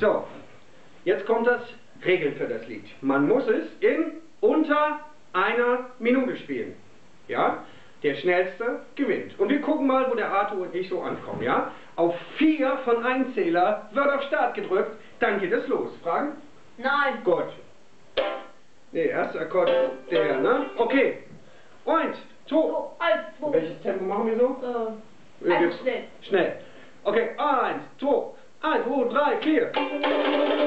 So, jetzt kommt das Regeln für das Lied. Man muss es in unter einer Minute spielen. Ja? Der Schnellste gewinnt. Und wir gucken mal, wo der Arthur und ich so ankommen. Ja? Auf vier von Einzähler wird auf Start gedrückt, dann geht es los. Fragen? Nein. Gut. Nee, erster Akkord ist der, ne? Okay. Eins, zwei. So. Welches Tempo machen wir so? Äh, eins, schnell. Schnell. Okay, eins, zwei, eins, zwei, drei,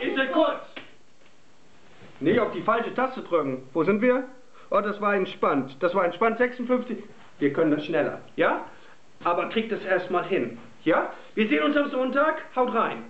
Ist er kurz? Nicht auf die falsche Taste drücken. Wo sind wir? Oh, das war entspannt. Das war entspannt 56. Wir können das schneller. Ja? Aber kriegt es erstmal hin. Ja? Wir sehen uns am Sonntag. Haut rein.